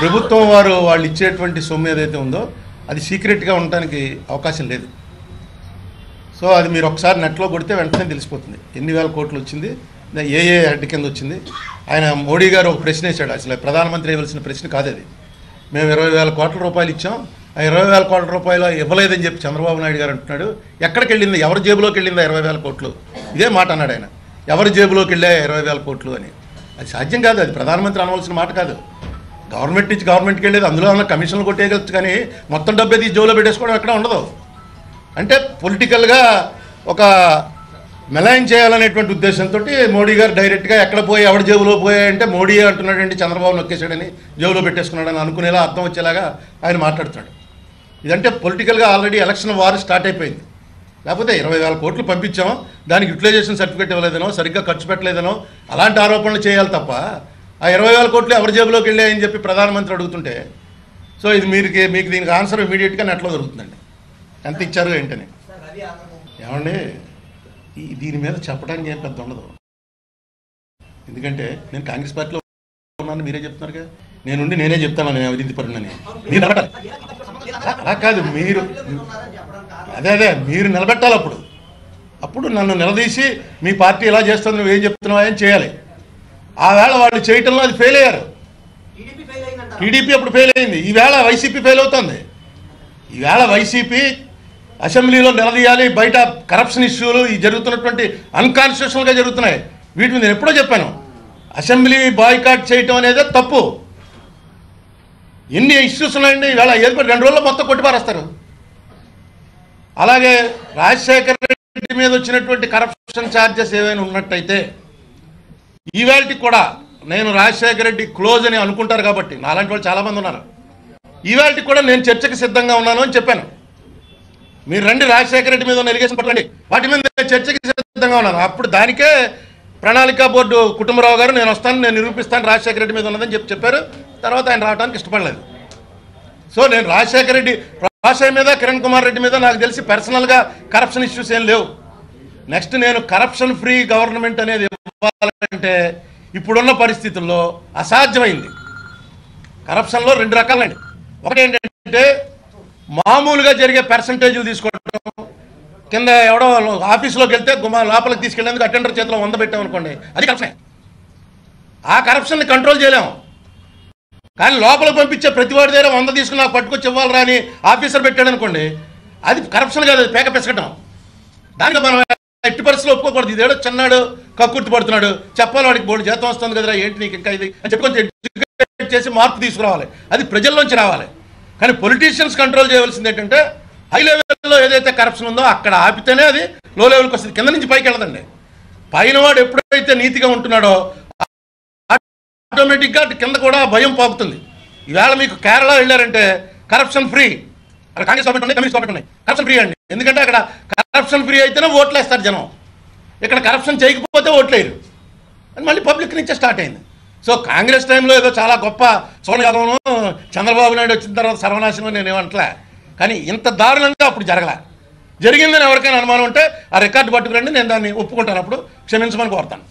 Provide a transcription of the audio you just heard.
ప్రభుత్వం వారు వాళ్ళు ఇచ్చేటువంటి సొమ్ము ఏదైతే ఉందో అది సీక్రెట్గా ఉండడానికి అవకాశం లేదు. సో అది మీరు ఒకసారి నెట్లో కొడితే వెంటనే తెలిసిపోతుంది. ఎన్ని వేల కోట్లు వచ్చింది ఏ ఏ హెడ్ కింద వచ్చింది. ఆయన మోడీ గారు ఒక ప్రశ్న వేశాడు. అసలు ప్రధానమంత్రి ఇవ్వాల్సిన ప్రశ్న కాదు అది. మేము ఇరవై వేల కోట్ల రూపాయలు ఇచ్చాం. ఆ ఇరవై వేల కోట్ల రూపాయలు ఇవ్వలేదని చెప్పి చంద్రబాబు నాయుడు గారు అంటున్నాడు. ఎక్కడికి వెళ్ళింది? ఎవరి జేబులోకి వెళ్ళిందా ఇరవై వేల కోట్లు? ఇదే మాట అన్నాడు ఆయన. ఎవరి జేబులోకి వెళ్ళా ఇరవై వేల కోట్లు అని. అది సాధ్యం కాదు. అది ప్రధానమంత్రి అనవలసిన మాట కాదు. గవర్నమెంట్ నుంచి గవర్నమెంట్కి వెళ్ళేది అందులో ఉన్న కమిషన్లు కొట్టేయగలచ్చు కానీ మొత్తం డబ్బే తీసి జోలో పెట్టేసుకోవడం ఎక్కడ ఉండదు. అంటే పొలిటికల్గా ఒక మెలైన్ చేయాలనేటువంటి ఉద్దేశంతో మోడీ గారు డైరెక్ట్గా ఎక్కడ పోయి ఎవడ జేబులో పోయాయంటే మోడీ అంటున్నాడండి చంద్రబాబు నొక్కేశాడని జేబులో పెట్టేసుకున్నాడని అనుకునేలా అర్థం వచ్చేలాగా ఆయన మాట్లాడుతున్నాడు. ఇదంటే పొలిటికల్గా ఆల్రెడీ ఎలక్షన్ వార్ స్టార్ట్ అయిపోయింది. లేకపోతే ఇరవై వేల కోట్లు పంపించాం దానికి యూటిలైజేషన్ సర్టిఫికేట్ ఇవ్వలేదనో సరిగ్గా ఖర్చు పెట్టలేదనో అలాంటి ఆరోపణలు చేయాలి తప్ప ఆ ఇరవై వేల కోట్లు ఎవరి జేబులోకి వెళ్ళాయని చెప్పి ప్రధానమంత్రి అడుగుతుంటే సో ఇది మీరు మీకు దీనికి ఆన్సర్ ఇమీడియట్గా నెట్లో దొరుకుతుందండి. ఎంత ఇచ్చారు ఏంటని? ఏమండి దీని మీద చెప్పడానికి ఏం పెద్ద ఉండదు. ఎందుకంటే నేను కాంగ్రెస్ పార్టీలో ఉన్నాను మీరే చెప్తున్నారుగా. నేనుండి నేనే చెప్తాను నేను అవినీతి పరుణని మీరు నిలబడాలి. అలా కాదు మీరు అదే అదే మీరు నిలబెట్టాలి అప్పుడు అప్పుడు నన్ను నిలదీసి మీ పార్టీ ఎలా చేస్తుంది నువ్వేం చెప్తున్నావా అని చేయాలి. ఆ వేళ వాళ్ళు చేయటంలో అది ఫెయిల్ అయ్యారు. టీడీపీ అప్పుడు ఫెయిల్ అయింది. ఈవేళ వైసీపీ ఫెయిల్ అవుతుంది. ఈవేళ వైసీపీ అసెంబ్లీలో నిలదీయాలి బయట కరప్షన్ ఇష్యూలు ఈ జరుగుతున్నటువంటి అన్కాన్స్టిట్యూషనల్గా జరుగుతున్నాయి. వీటి మీద నేను ఎప్పుడో చెప్పాను. అసెంబ్లీ బాయ్కాట్ చేయటం అనేది తప్పు. ఎన్ని ఇష్యూస్ ఉన్నాయండి? ఈవేళ ఏది రెండు రోజుల్లో మొత్తం కొట్టిపారేస్తారు అలాగే రాజశేఖర రెడ్డి మీద వచ్చినటువంటి కరప్షన్ ఛార్జెస్ ఏవైనా ఉన్నట్టయితే ఈవేళకి కూడా నేను రాజశేఖర రెడ్డి క్లోజ్ అని అనుకుంటారు కాబట్టి నాలాంటి వాళ్ళు చాలామంది ఉన్నారు. ఈవేళకి కూడా నేను చర్చకు సిద్ధంగా ఉన్నాను అని చెప్పాను. మీరు రండి రాజశేఖర రెడ్డి మీద ఉన్న ఎలిగేషన్ పట్టండి వాటి మీద నేను చర్చకి సిద్ధంగా ఉన్నాను. అప్పుడు దానికే ప్రణాళిక బోర్డు కుటుంబరావు గారు నేను వస్తాను నేను నిరూపిస్తాను రాజశేఖర రెడ్డి మీద ఉన్నదని చెప్పి చెప్పారు. తర్వాత ఆయన రావడానికి ఇష్టపడలేదు. సో నేను రాజశేఖర రెడ్డి రాజశేఖర్ మీద కిరణ్ కుమార్ రెడ్డి మీద నాకు తెలిసి పర్సనల్గా కరప్షన్ ఇష్యూస్ ఏం లేవు. నెక్స్ట్ నేను కరప్షన్ ఫ్రీ గవర్నమెంట్ అనేది అవ్వాలంటే ఇప్పుడున్న పరిస్థితుల్లో అసాధ్యమైంది. కరప్షన్లో రెండు రకాలండి. ఒకటి ఏంటంటే మామూలుగా జరిగే పర్సంటేజ్లు తీసుకోవడం కింద ఎవడో ఆఫీస్లోకి వెళ్తే గుమా లోపలికి తీసుకెళ్ళేందుకు అటెండర్ చేతిలో వంద పెట్టామనుకోండి అది కరప్షన్. ఆ కరప్షన్ని కంట్రోల్ చేయలేము కానీ లోపలికి పంపించే ప్రతి వాడి దగ్గర వంద తీసుకుని నాకు పట్టుకొచ్చి ఇవ్వాలరా అని ఆఫీసర్ పెట్టాడు అనుకోండి అది కరప్షన్ కాదు పేక పెసగటం దానికి మనం ఎట్టి పరిస్థితులు ఒప్పుకోకూడదు. ఇదేడో చిన్నాడు కక్కుర్తి పడుతున్నాడు చెప్పాలి వాడికి బోర్డు జీతం వస్తుంది కదరా ఏంటి నీకు ఇంకా ఇది? అని చెప్పి చేసి మార్పు తీసుకురావాలి. అది ప్రజల్లోంచి రావాలి. కానీ పొలిటీషియన్స్ కంట్రోల్ చేయవలసింది ఏంటంటే హై లెవెల్లో ఏదైతే కరప్షన్ ఉందో అక్కడ ఆపితేనే అది లో లెవెల్కి వస్తుంది. కింద నుంచి పైకి వెళ్ళదండి. పైన వాడు ఎప్పుడైతే నీతిగా ఉంటున్నాడో ఆటోమేటిక్గా అటు కింద కూడా భయం పోగుతుంది. ఈవేళ మీకు కేరళ వెళ్ళారంటే కరప్షన్ ఫ్రీ అక్కడ కాంగ్రెస్ గవర్నమెంట్ ఉన్నాయి కమ్యూనిస్ట్ గవర్నమెంట్ ఉన్నాయి. కరప్షన్ ఫ్రీ అండి. ఎందుకంటే అక్కడ కరప్షన్ ఫ్రీ అయితేనే ఓట్లు వేస్తారు జనం. ఇక్కడ కరప్షన్ చేయకపోతే ఓట్లేరు అని మళ్ళీ పబ్లిక్ నుంచే స్టార్ట్ అయింది. సో కాంగ్రెస్ టైంలో ఏదో చాలా గొప్ప సోనియా యాదవ్ను చంద్రబాబు నాయుడు వచ్చిన తర్వాత సర్వనాశనం నేను ఏమంటలే కానీ ఇంత దారుణంగా అప్పుడు జరగలే. జరిగిందని ఎవరికైనా అనుమానం ఉంటే ఆ రికార్డు పట్టుకురండి నేను దాన్ని ఒప్పుకుంటాను. అప్పుడు క్షమించమని కోరుతాను.